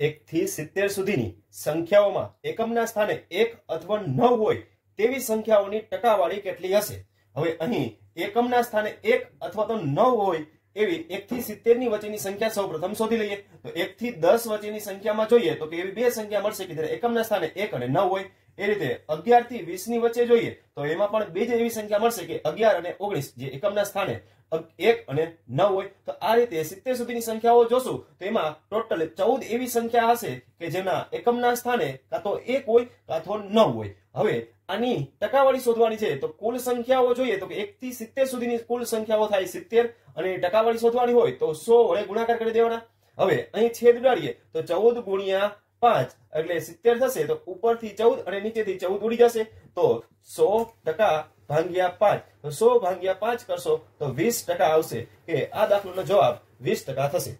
એક થી સિત્તેર સુધીની સંખ્યાઓમાં એકમના સ્થાને એક અથવા નવ હોય તેવી સંખ્યાઓની ટકાવાળી કેટલી હશે? હવે અહીં એકમના સ્થાને એક અથવા તો નવ હોય એવી એક થી સિત્તેરની વચ્ચેની સંખ્યા સૌ પ્રથમ શોધી લઈએ. તો એક થી દસ વચ્ચેની સંખ્યામાં જોઈએ તો કે એવી બે સંખ્યા મળશે કે જ્યારે એકમના સ્થાને એક અને નવ હોય એ રીતે અગિયારથી વીસની વચ્ચે જોઈએ તો એમાં પણ બે જ એવી સંખ્યા મળશે કે અગિયાર અને ઓગણીસ જે એકમના સ્થાને એક અને નવ હોય. તો આ રીતે સિત્તેર સુધીની સંખ્યાઓ જોશું તો એમાં ટોટલ ચૌદ એવી સંખ્યા હશે કે જેના એકમના સ્થાને કાં તો એક હોય, કાં તો નવ હોય. હવે આની ટકાવારી શોધવાની છે તો કુલ સંખ્યાઓ જોઈએ તો એક થી સિત્તેર સુધીની કુલ સંખ્યાઓ થાય સિત્તેર અને ટકાવાળી શોધવાની હોય તો સો વડે ગુણાકાર કરી દેવાના. હવે અહીં છેદ ઉડાડીએ તો ચૌદ ગુણ્યા પાંચ એટલે સિત્તેર થશે તો ઉપરથી ચૌદ અને નીચેથી ચૌદ ઉડી જશે. તો સો ટકા ભાંગ્યા પાંચ. સો ભાંગ્યા પાંચ કરશો તો વીસ ટકા આવશે. કે આ દાખલાનો જવાબ વીસ ટકા થશે.